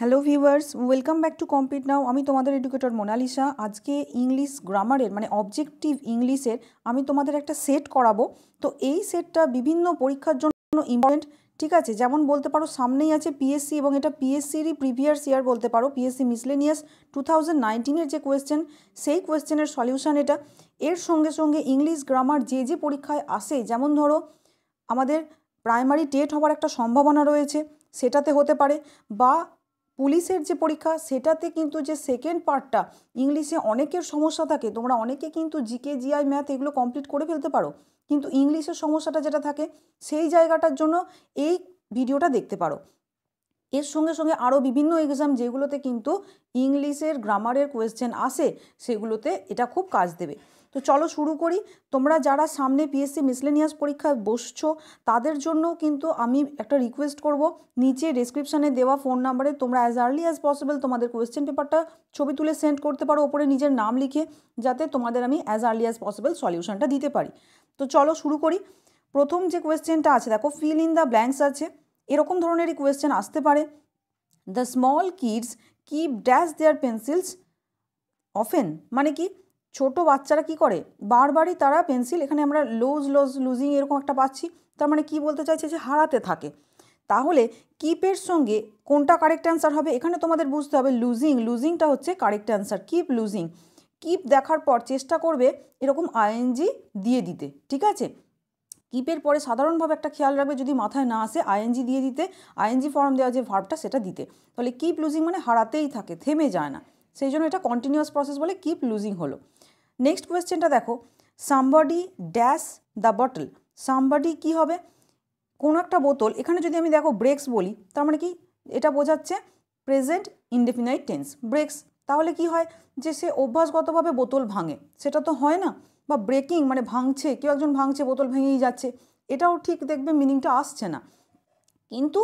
Hello viewers welcome back to complete now আমি তোমাদের educator Mona Lisa আজকে ইংলিশ গ্রামারের মানে অবজেক্টিভ ইংলিশের আমি তোমাদের একটা সেট করাবো। তো এই সেটটা বিভিন্ন পরীক্ষার জন্য ইম্পর্টেন্ট ঠিক আছে? যেমন বলতে পারো, সামনেই আছে পিএসসি এবং এটা পিএসসিরই প্রিভিয়াস ইয়ার বলতে পারো পিএসসি মিসলেনিয়াস টু থাউজেন্ড নাইনটিনের যে কোয়েশ্চেন সেই কোয়েশ্চেনের সলিউশন এটা। এর সঙ্গে সঙ্গে ইংলিশ গ্রামার যে যে পরীক্ষায় আসে, যেমন ধরো, আমাদের প্রাইমারি টেট হওয়ার একটা সম্ভাবনা রয়েছে, সেটাতে হতে পারে, বা পুলিশের যে পরীক্ষা, সেটাতে কিন্তু যে সেকেন্ড পার্টটা ইংলিশে অনেকের সমস্যা থাকে। তোমরা অনেকে কিন্তু জিকে জিআই ম্যাথ এগুলো কমপ্লিট করে ফেলতে পারো। কিন্তু ইংলিশের সমস্যাটা যেটা থাকে, সেই জায়গাটার জন্য এই ভিডিওটা দেখতে পারো। এর সঙ্গে সঙ্গে আরও বিভিন্ন এক্সাম যেগুলোতে কিন্তু ইংলিশের গ্রামারের কোয়েশ্চেন আসে, সেগুলোতে এটা খুব কাজ দেবে। তো চলো শুরু করি। তোমরা যারা সামনে পিএসসি মিসলেনিয়াস পরীক্ষায় বসছো, তাদের জন্য কিন্তু আমি একটা রিকোয়েস্ট করব। নিচে ডিসক্রিপশানে দেওয়া ফোন নাম্বারে তোমরা অ্যাজ আর্লি অ্যাজ পসিবল তোমাদের কোয়েশ্চেন পেপারটা ছবি তুলে সেন্ড করতে পারো, ওপরে নিজের নাম লিখে, যাতে তোমাদের আমি অ্যাজ আর্লি অ্যাজ পসিবল সলিউশনটা দিতে পারি। তো চলো শুরু করি। প্রথম যে কোয়েশ্চেনটা আছে, দেখো ফিল ইন দ্য ব্ল্যাঙ্কস আছে। এরকম ধরনেরই কোয়েশ্চেন আসতে পারে। The small kids keep dash their pencils often মানে কি ছোট বাচ্চারা কি করে? বারবারই তারা পেন্সিল এখানে আমরা লুজ লুজ লুজিং এরকম একটা পাচ্ছি, তার মানে কি বলতে চাইছে যে হারাতে থাকে। তাহলে কিপের সঙ্গে কোনটা কারেক্ট অ্যান্সার হবে? এখানে তোমাদের বুঝতে হবে লুজিং লুজিংটা হচ্ছে correct answer keep losing keep দেখার পর চেষ্টা করবে এরকম আইএনজি দিয়ে দিতে, ঠিক আছে? কিপের পরে সাধারণভাবে একটা খেয়াল রাখবে যদি মাথায় না আসে আইএনজি দিয়ে দিতে, আইএনজি ফর্ম দেওয়া যে ভার্বটা সেটা দিতে। তাহলে কিপ লুজিং মানে হারাতেই থাকে, থেমে যায় না। সেই জন্য এটা কন্টিনিউয়াস প্রসেস বলে কিপ লুজিং হলো। নেক্সট কোয়েশ্চেনটা দেখো। Somebody dash the bottle somebody কি হবে? কোনো একটা বোতল, এখানে যদি আমি দেখো ব্রেক্স বলি, তার মানে কি? এটা বোঝাচ্ছে প্রেজেন্ট ইনডেফিনাইট টেন্স ব্রেক্স তাহলে কি হয়? যে সে অভ্যাসগতভাবে বোতল ভাঙে। সেটা তো হয় না। বা ব্রেকিং মানে ভাঙছে, কেউ একজন ভাঙছে, বোতল ভেঙেই যাচ্ছে, এটাও ঠিক দেখবে মিনিংটা আসছে না। কিন্তু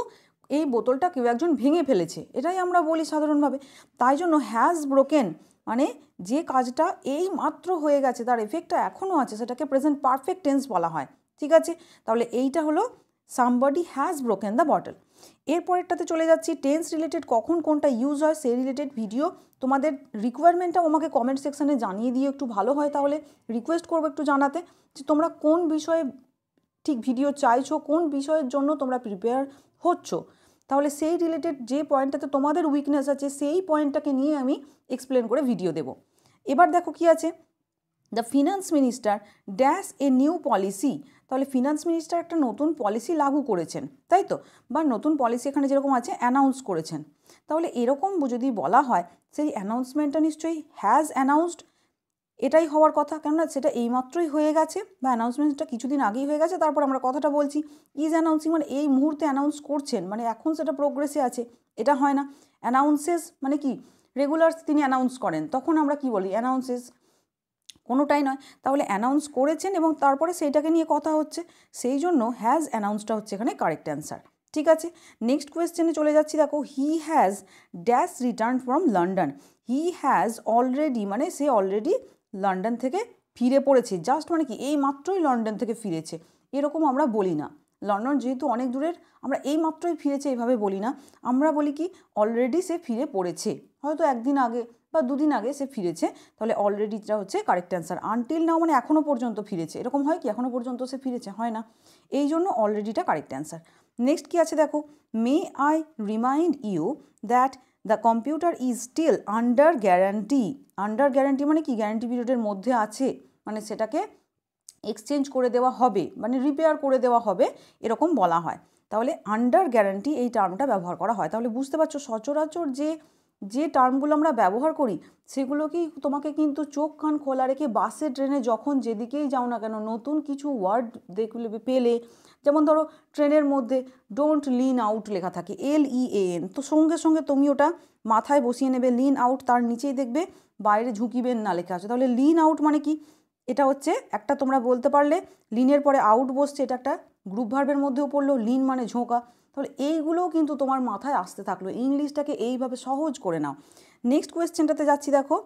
এই বোতলটা কেউ একজন ভেঙে ফেলেছে, এটাই আমরা বলি সাধারণভাবে। তাই জন্য হ্যাজ ব্রোকেন মানে যে কাজটা এই মাত্র হয়ে গেছে, তার এফেক্টটা এখনও আছে, সেটাকে প্রেজেন্ট পারফেক্ট টেন্স বলা হয়। ঠিক আছে? তাহলে এইটা হলো somebody has broken the bottle এরপরেরটাতে চলে যাচ্ছি টেন্স রিলেটেড কখন কোনটা ইউজ হয় সেই রিলেটেড ভিডিও তোমাদের রিকোয়ারমেন্টটাও আমাকে কমেন্ট সেকশানে জানিয়ে দিয়ে একটু ভালো হয় তাহলে। রিকোয়েস্ট করব একটু জানাতে যে তোমরা কোন বিষয়ে ঠিক ভিডিও চাইছো, কোন বিষয়ের জন্য তোমরা প্রিপেয়ার হচ্ছ। তাহলে সেই রিলেটেড যে পয়েন্টটাতে তোমাদের উইকনেস আছে, সেই পয়েন্টটাকে নিয়ে আমি এক্সপ্লেন করে ভিডিও দেব। এবার দেখো কি আছে। The finance minister dash a new policy তাহলে ফিনান্স মিনিস্টার একটা নতুন পলিসি লাগু করেছেন, তাই তো? বা নতুন পলিসি এখানে যেরকম আছে অ্যানাউন্স করেছেন। তাহলে এরকম যদি বলা হয়, সেই অ্যানাউন্সমেন্টটা নিশ্চয়ই হ্যাজ অ্যানাউন্সড এটাই হওয়ার কথা। কেননা সেটা এইমাত্রই হয়ে গেছে বা অ্যানাউন্সমেন্টটা কিছুদিন আগেই হয়ে গেছে, তারপর আমরা কথাটা বলছি ইজ অ্যানাউন্সিং মানে এই মুহূর্তে অ্যানাউন্স করছেন মানে এখন সেটা প্রোগ্রেসে আছে, এটা হয় না। অ্যানাউন্সেস মানে কি? রেগুলার তিনি অ্যানাউন্স করেন, তখন আমরা কি বলি? অ্যানাউন্সেস কোনোটাই নয়। তাহলে অ্যানাউন্স করেছেন এবং তারপরে সেইটাকে নিয়ে কথা হচ্ছে। সেই জন্য হ্যাজ অ্যানাউন্সটা হচ্ছে এখানে কারেক্ট অ্যান্সার ঠিক আছে? নেক্সট কোয়েশ্চেনে চলে যাচ্ছি। দেখো he has dash return from London he has already মানে সে অলরেডি লন্ডন থেকে ফিরে পড়েছে। জাস্ট মানে কি, এই মাত্রই লন্ডন থেকে ফিরেছে। এরকম আমরা বলি না। লন্ডন যেহেতু অনেক দূরের, আমরা এই মাত্রই ফিরেছে এইভাবে বলি না। আমরা বলি কি অলরেডি সে ফিরে পড়েছে। হয়তো একদিন আগে বা দুদিন আগে সে ফিরেছে, তাহলে অলরেডিটা হচ্ছে কারেক্ট অ্যান্সার আনটিল নাও মানে এখনও পর্যন্ত ফিরেছে। এরকম হয় কি? এখনও পর্যন্ত সে ফিরেছে? হয় না। এই জন্য অলরেডিটা কারেক্ট অ্যান্সার নেক্সট কী আছে দেখো? May I remind you that the computer is still under guarantee under guarantee মানে কি? গ্যারান্টি পিরিয়ডের মধ্যে আছে। মানে সেটাকে এক্সচেঞ্জ করে দেওয়া হবে। মানে রিপেয়ার করে দেওয়া হবে। এরকম বলা হয়। তাহলে আন্ডার গ্যারান্টি এই টার্মটা ব্যবহার করা হয়। তাহলে বুঝতে পারছ সচরাচর যে যে টার্মগুলো আমরা ব্যবহার করি সেগুলোকেই তোমাকে কিন্তু চোখ, কান খোলা রেখে বাসে ট্রেনে যখন যেদিকেই যাও না কেন, নতুন কিছু ওয়ার্ড দেখলে পেলে, যেমন ধরো ট্রেনের মধ্যে ডোন্ট লিন আউট লেখা থাকে এল ই এ এন তো সঙ্গে সঙ্গে তুমি ওটা মাথায় বসিয়ে নেবে লিন আউট তার নিচেই দেখবে, বাইরে ঝুঁকিবেন না লেখা আছে। তাহলে লিন আউট মানে কি? এটা হচ্ছে একটা তোমরা বলতে পারলে লিনের পরে আউট বসছে, এটা একটা গ্রুপ ভার্বের মধ্যেও পড়ল লিন মানে ঝোঁকা। তাহলে এইগুলোও কিন্তু তোমার মাথায় আসতে থাকল। ইংলিশটাকে এইভাবে সহজ করে নাও। নেক্সট কোয়েশ্চেনটাতে যাচ্ছি দেখো।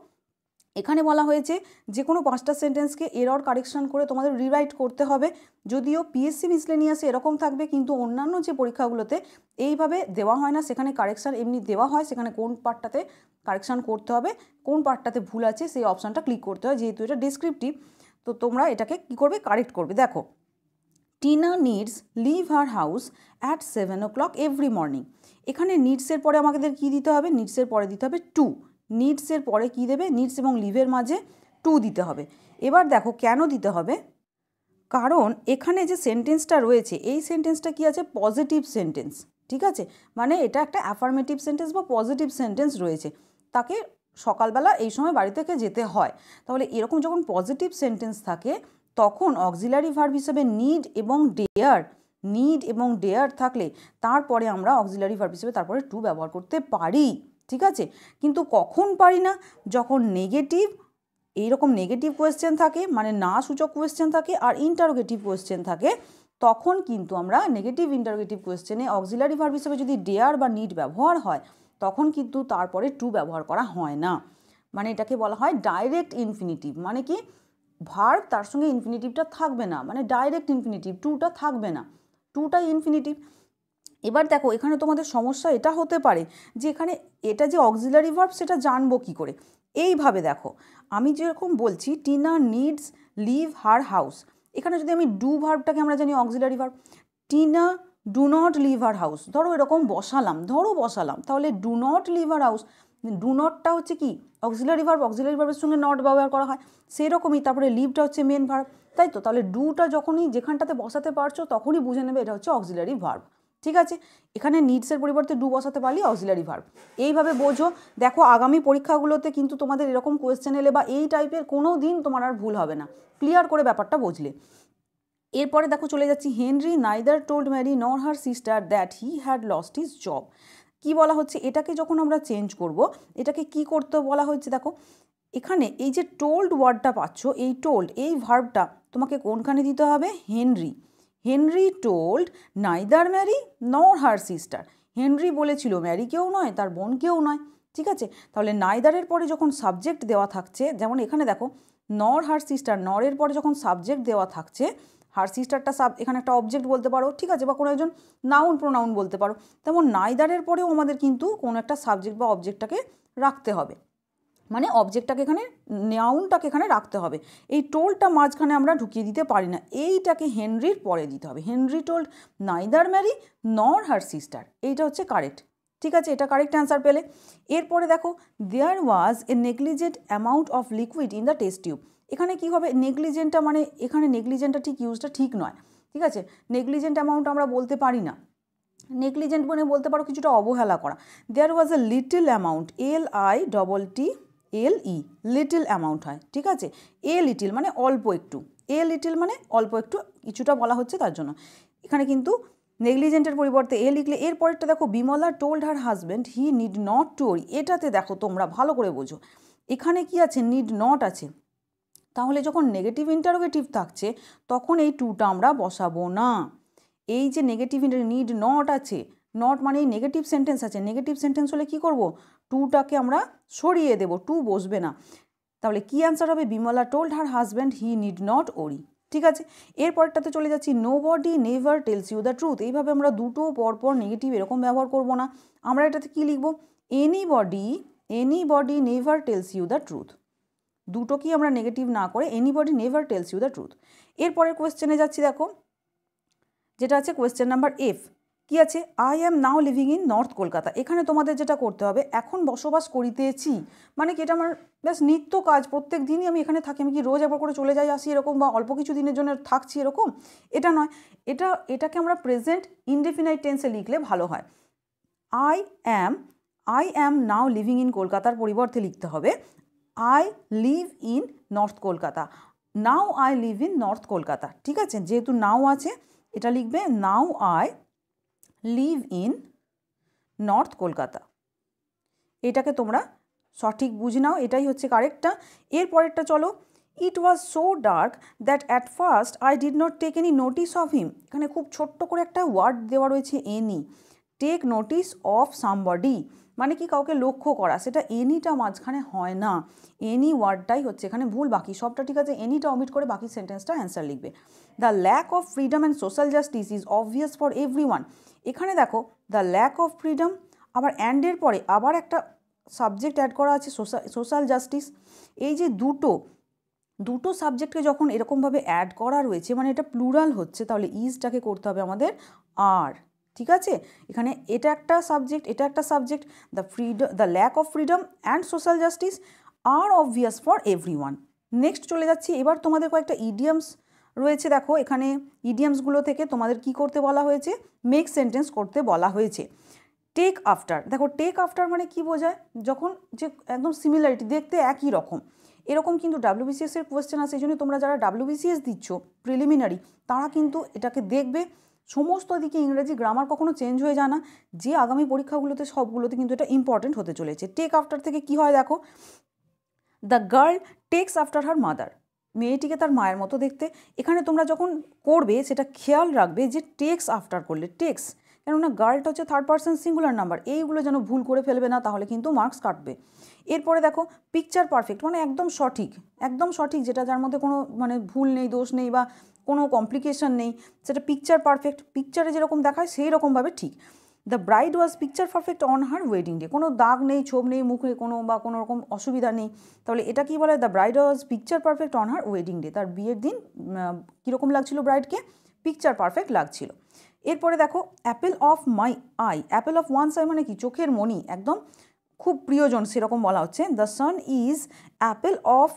এখানে বলা হয়েছে যে কোনো পাঁচটা সেন্টেন্সকে এরর কারেকশন করে তোমাদের রিরাইট করতে হবে। যদিও পিএসসি মিসলেনিয়াসে এরকম থাকবে, কিন্তু অন্যান্য যে পরীক্ষাগুলোতে এইভাবে দেওয়া হয় না। সেখানে কারেকশান এমনি দেওয়া হয়, সেখানে কোন পার্টটাতে কারেকশান করতে হবে, কোন পার্টটাতে ভুল আছে, সেই অপশানটা ক্লিক করতে হয়, যেহেতু এটা ডিসক্রিপটিভ তো তোমরা এটাকে কী করবে? কারেক্ট করবে। দেখো Tina needs leave her house at seven o'clock every morning. এখানে নিডসের পরে আমাদের কী দিতে হবে? নিডসের পরে দিতে হবে টু। নিডসের পরে কী দেবে? নিডস এবং লিভের মাঝে টু দিতে হবে। এবার দেখো কেন দিতে হবে? কারণ এখানে যে সেন্টেন্সটা রয়েছে, এই সেন্টেন্সটা কি আছে? Positive sentence. ঠিক আছে? মানে এটা একটা অ্যাফার্মেটিভ সেন্টেন্স বা পজিটিভ সেন্টেন্স রয়েছে। তাকে সকালবেলা এই সময় বাড়ি থেকে যেতে হয়। তাহলে এরকম যখন পজিটিভ সেন্টেন্স থাকে তখন অক্সিলারি ভার্ব হিসেবে নিড এবং ডেয়ার নিড এবং ডেয়ার থাকলে তারপরে আমরা অক্সিলারি ভার্ব হিসেবে তারপরে টু ব্যবহার করতে পারি, ঠিক আছে? কিন্তু কখন পারি না? যখন নেগেটিভ এইরকম নেগেটিভ কোয়েশ্চেন থাকে মানে না সূচক কোয়েশ্চেন থাকে আর ইন্টারোগেটিভ কোয়েশ্চেন থাকে, তখন কিন্তু আমরা নেগেটিভ ইন্টারোগেটিভ কোয়েশ্চেনে অক্সিলারি ভার্ব হিসেবে যদি ডেয়ার বা নিড ব্যবহার হয়, তখন কিন্তু তারপরে টু ব্যবহার করা হয় না। মানে এটাকে বলা হয় ডাইরেক্ট ইনফিনিটিভ মানে কি? ভার্ব তার সঙ্গে ইনফিনিটিভটা থাকবে না মানে ডাইরেক্ট ইনফিনিটিভ টুটা থাকবে না টুটাই ইনফিনিটিভ এবার দেখো, এখানে তোমাদের সমস্যা এটা হতে পারে যে এখানে এটা যে অক্সিলারি ভার্ব সেটা জানব কী করে। এইভাবে দেখো, আমি যেরকম বলছি Tina needs leave her house এখানে যদি আমি ডু ভার্বটাকে আমরা জানি auxiliary verb Tina do not leave her house ধরো এরকম বসালাম, ধরো বসালাম, তাহলে do not leave her house do নটটা হচ্ছে কি? অক্সিলারি ভার্ব অক্সিলারি ভার্বের সঙ্গে নট ব্যবহার করা হয়। সেরকমই তারপরে লিভটা হচ্ছে মেন ভার্ব তাই তো? তাহলে ডুটা যখনই যেখানটাতে বসাতে পারছ, তখনই বুঝে নেবে এটা হচ্ছে অক্সিলারি ভার্ব ঠিক আছে? এখানে নিডসের পরিবর্তে ডু বসাতে পারলে অক্সিলারি ভার্ব এইভাবে বোঝো। দেখো, আগামী পরীক্ষাগুলোতে কিন্তু তোমাদের এরকম কোয়েশ্চেন এলে বা এই টাইপের কোনো দিন তোমার আর ভুল হবে না। ক্লিয়ার করে ব্যাপারটা বুঝলে। এরপরে দেখো, চলে যাচ্ছি। Henry neither told Mary nor her sister that he had lost his job কি বলা হচ্ছে, এটাকে যখন আমরা চেঞ্জ করব, এটাকে কি করতে বলা হচ্ছে দেখো, এখানে এই যে টোল্ড ওয়ার্ডটা পাচ্ছ, এই টোল্ড এই ভার্বটা তোমাকে কোনখানে দিতে হবে? Henry Henry told neither Mary nor her sister Henry বলেছিল ম্যারিকেও নয়, তার বোনকেও নয়, ঠিক আছে? তাহলে নাইদারের পরে যখন সাবজেক্ট দেওয়া থাকছে, যেমন এখানে দেখো নর হার সিস্টার নরের পরে যখন সাবজেক্ট দেওয়া থাকছে হার সিস্টারটা সাব এখানে একটা অবজেক্ট বলতে পারো, ঠিক আছে? বা কোনো একজন নাউন প্রোনাউন বলতে পারো। তেমন নাইদারের পরেও আমাদের কিন্তু কোনো একটা সাবজেক্ট বা অবজেক্টটাকে রাখতে হবে। মানে অবজেক্টটাকে এখানে নাউনটাকে এখানে রাখতে হবে। এই টোলটা মাঝখানে আমরা ঢুকিয়ে দিতে পারি না। এইটাকে হেনরির পরে দিতে হবে। Henry told neither Mary nor her sister এইটা হচ্ছে কারেক্ট ঠিক আছে? এটা কারেক্ট অ্যান্সার পেলে। এরপরে দেখো there was a negligent amount of liquid in the test tube এখানে কি হবে? নেগলিজেন্টটা মানে এখানে নেগলিজেন্টটা ঠিক ইউজটা ঠিক নয়। ঠিক আছে? নেগলিজেন্ট অ্যামাউন্ট আমরা বলতে পারি না। নেগলিজেন্ট মানে বলতে পারো কিছুটা অবহেলা করা। There was a little amount L I double T L E little amount হয়। ঠিক আছে? এ লিটিল মানে অল্প একটু। এ লিটিল মানে অল্প একটু, কিছুটা বলা হচ্ছে তার জন্য। এখানে কিন্তু নেগলিজেন্টের পরিবর্তে এ লিখলে এর পরেরটা দেখো, Bimla told her husband he need not to worry এটাতে দেখো তোমরা ভালো করে বোঝো। এখানে কি আছে? নিড নট আছে। তাহলে যখন নেগেটিভ ইন্টারোগেটিভ থাকছে, তখন এই টুটা আমরা বসাবো না। এই যে নেগেটিভ নিড নট আছে নট মানে এই নেগেটিভ সেন্টেন্স আছে নেগেটিভ সেন্টেন্স হলে কি করব? টুটাকে আমরা সরিয়ে দেব টু বসবে না। তাহলে কি অ্যান্সার হবে? Bimla told her husband he need not worry ঠিক আছে? এরপরটাতে চলে যাচ্ছি nobody never tells you the truth এইভাবে আমরা দুটো পরপর নেগেটিভ এরকম ব্যবহার করব না। আমরা এটাতে কী লিখব? Anybody anybody never tells you the truth দুটো কি আমরা নেগেটিভ না করে anybody never tells you the truth এরপরের কোয়েশ্চেনে যাচ্ছি দেখো, যেটা আছে কোয়েশ্চেন নাম্বার এফ কি আছে? I am now living in north Kolkata এখানে তোমাদের যেটা করতে হবে, এখন বসবাস করিতেছি মানে কি এটা আমার ব্যাস নিত্য কাজ, প্রত্যেক দিনই আমি এখানে থাকি, আমি কি রোজ একবার করে চলে যাই, আসি এরকম বা অল্প কিছু দিনের জন্য থাকছি এরকম? এটা নয়, এটা, এটাকে আমরা প্রেজেন্ট ইনডেফিনাইট টেন্সে লিখলে ভালো হয়। I am I am now living in কলকাতার পরিবর্তে লিখতে হবে I live in north Kolkata now I live in north Kolkata ঠিক আছে? যেহেতু নাও আছে, এটা লিখবে now I live in north Kolkata এটাকে তোমরা সঠিক বুঝে নাও, এটাই হচ্ছে কারেক্টটা এরপরেরটা চলো। It was so dark that at first I did not take any notice of him এখানে খুব ছোট্ট করে একটা ওয়ার্ড দেওয়া রয়েছে any take notice of somebody মানে কি কাউকে লক্ষ্য করা, সেটা এনিটা মাঝখানে হয় না। এনি ওয়ার্ডটাই হচ্ছে এখানে ভুল, বাকি সবটা ঠিক আছে এনিটা অমিট করে বাকি সেন্টেন্সটা অ্যান্সার লিখবে। The lack of freedom and social justice is obvious for every এখানে দেখো দ্য ল্যাক অফ ফ্রিডম আবার অ্যান্ডের পরে আবার একটা সাবজেক্ট অ্যাড করা আছে সোশ্যাল জাস্টিস এই যে দুটো দুটো সাবজেক্টকে যখন এরকমভাবে অ্যাড করা রয়েছে মানে এটা প্লুরাল হচ্ছে, তাহলে ইজটাকে করতে হবে আমাদের আর ঠিক আছে? এখানে এটা একটা সাবজেক্ট এটা একটা subject the freedom the lack of freedom and social justice are obvious for every one next চলে যাচ্ছি, এবার তোমাদের কয়েকটা ইডিয়ামস রয়েছে, দেখো, এখানে ইডিয়ামসগুলো থেকে তোমাদের কি করতে বলা হয়েছে? মেক সেন্টেন্স করতে বলা হয়েছে। টেক আফটার দেখো টেক আফটার মানে কি বোঝায়? যখন যে একদম সিমিলারিটি দেখতে একই রকম। এরকম কিন্তু ডাব্লিউবিসিএস এর কোয়েশ্চেন আছে, এই জন্য তোমরা যারা ডাব্লিউবিসিএস দিচ্ছ প্রিলিমিনারি তারা কিন্তু এটাকে দেখবে সমস্ত দিকে ইংরেজি গ্রামার কখনো চেঞ্জ হয়ে যায় না। যে আগামী পরীক্ষাগুলোতে সবগুলোতে কিন্তু এটা ইম্পর্টেন্ট হতে চলেছে। টেক আফটার থেকে কি হয় দেখো? The girl takes after her mother মেয়েটিকে তার মায়ের মতো দেখতে। এখানে তোমরা যখন করবে, সেটা খেয়াল রাখবে যে টেক্স আফটার করলে টেক্স কেননা গার্লটা হচ্ছে থার্ড পার্সন সিঙ্গুলার নাম্বার এইগুলো যেন ভুল করে ফেলবে না, তাহলে কিন্তু মার্কস কাটবে। এরপরে দেখো পিকচার পারফেক্ট মানে একদম সঠিক। একদম সঠিক, যেটা যার মধ্যে কোনো মানে ভুল নেই, দোষ নেই বা কোনো কমপ্লিকেশন নেই, সেটা পিকচার পারফেক্ট পিকচারে যেরকম দেখায় সেই রকমভাবে ঠিক। The bride was picture perfect on her wedding day কোনো দাগ নেই, ছোপ নেই, মুখে কোনো বা কোনো রকম অসুবিধা নেই। তাহলে এটা কি বলে? The bride was picture perfect on her wedding day তার বিয়ের দিন কীরকম লাগছিল ব্রাইডকে পিকচার পারফেক্ট লাগছিল। এরপরে দেখো apple of my eye apple of one's eye মানে কি? চোখের মনি একদম খুব প্রিয়জন সেরকম বলা হচ্ছে। The son is apple of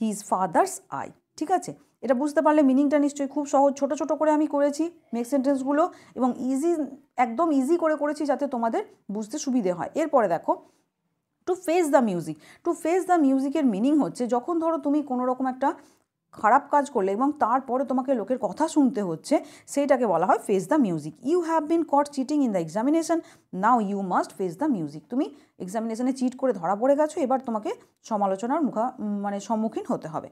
his father's eye ঠিক আছে? এটা বুঝতে পারলে মিনিংটা নিশ্চয়ই খুব সহজ। ছোট ছোট করে আমি করেছি মেক সেন্টেন্সগুলো এবং ইজি একদম ইজি করে করেছি যাতে তোমাদের বুঝতে সুবিধে হয়। এরপরে দেখো to face the music to face the মিউজিকের মিনিং হচ্ছে যখন ধরো তুমি কোনো রকম একটা খারাপ কাজ করলে এবং তারপরে তোমাকে লোকের কথা শুনতে হচ্ছে, সেইটাকে বলা হয় face the music you have been caught cheating in the examination now you must face the music তুমি এক্সামিনেশনে চিট করে ধরা পড়ে গেছো, এবার তোমাকে সমালোচনার মুখা মানে সম্মুখীন হতে হবে।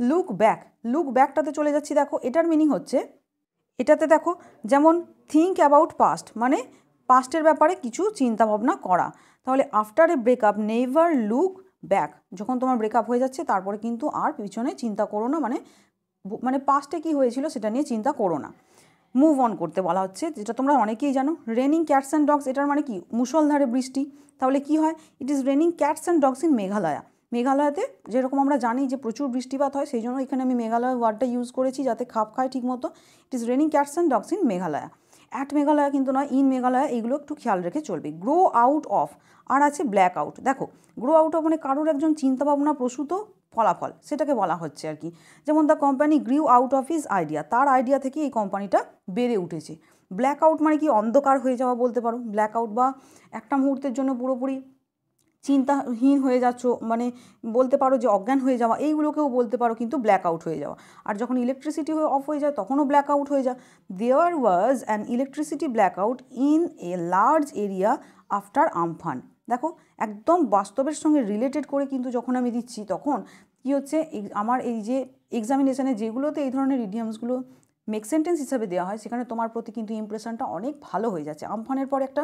লুক ব্যাক লুক ব্যাকটাতে চলে যাচ্ছি দেখো, এটার মিনিং হচ্ছে, এটাতে দেখো যেমন থিঙ্ক অ্যাবাউট পাস্ট মানে পাস্টের ব্যাপারে কিছু চিন্তা ভাবনা করা। তাহলে after a breakup never look back যখন তোমার ব্রেকআপ হয়ে যাচ্ছে, তারপরে কিন্তু আর পিছনে চিন্তা করো না মানে মানে পাস্টে কী হয়েছিল সেটা নিয়ে চিন্তা করো না। মুভ অন করতে বলা হচ্ছে, যেটা তোমরা অনেকেই জানো রেনিং ক্যাটস অ্যান্ড ডগস এটার মানে কি? মুসলধারে বৃষ্টি, তাহলে কি হয়? It is raining cats and dogs in Meghalaya. মেঘালয়াতে, যেরকম আমরা জানি যে প্রচুর বৃষ্টিপাত হয়, সেই জন্য এখানে আমি মেঘালয় ওয়ার্ডটা ইউজ করেছি যাতে খাপ খায় ঠিক মতো it is raining cats and dogs in Meghalaya at Meghalaya কিন্তু নয় ইন মেঘালয়া এগুলো একটু খেয়াল রেখে চলবে। গ্রো আউট অফ আর আছে ব্ল্যাক আউট দেখো গ্রো আউট অফ মানে কারোর একজন চিন্তাভাবনা প্রসূত ফলাফল, সেটাকে বলা হচ্ছে আর কি। যেমন the company grew out of his idea তার আইডিয়া থেকে এই কোম্পানিটা বেড়ে উঠেছে। ব্ল্যাক আউট মানে কি অন্ধকার হয়ে যাওয়া বলতে পারো। ব্ল্যাক আউট বা একটা মুহূর্তের জন্য পুরোপুরি চিন্তাহীন হয়ে যাচ্ছ মানে বলতে পারো যে অজ্ঞান হয়ে যাওয়া, এইগুলোকেও বলতে পারো কিন্তু ব্ল্যাক আউট হয়ে যাওয়া। আর যখন ইলেকট্রিসিটি হয়ে অফ হয়ে যায়, তখনও ব্ল্যাক আউট হয়ে যায়। There was an electricity black out in a large area after Amphan. দেখো, একদম বাস্তবের সঙ্গে রিলেটেড করে কিন্তু যখন আমি দিচ্ছি, তখন কী হচ্ছে আমার এই যে এক্সামিনেশানে যেগুলোতে এই ধরনের ইডিয়ামসগুলো মেক সেন্টেন্স হিসাবে দেওয়া হয়, সেখানে তোমার প্রতি কিন্তু ইমপ্রেশনটা অনেক ভালো হয়ে যাচ্ছে। আমফানের পর একটা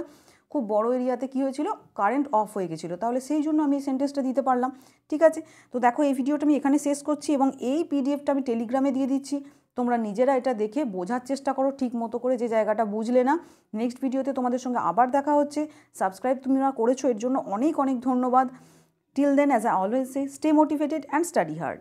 খুব বড় এরিয়াতে কী হয়েছিল? কারেন্ট অফ হয়ে গেছিল। তাহলে সেই জন্য আমি এই সেন্টেন্সটা দিতে পারলাম। ঠিক আছে? তো দেখো, এই ভিডিওটা আমি এখানে শেষ করছি এবং এই পিডিএফটা আমি টেলিগ্রামে দিয়ে দিচ্ছি। তোমরা নিজেরা এটা দেখে বোঝার চেষ্টা করো, ঠিক মতো করে যে জায়গাটা বুঝলে না। নেক্সট ভিডিওতে তোমাদের সঙ্গে আবার দেখা হচ্ছে। সাবস্ক্রাইব তোমরা করেছ, এর জন্য অনেক অনেক ধন্যবাদ। Till then as I always say stay motivated and study hard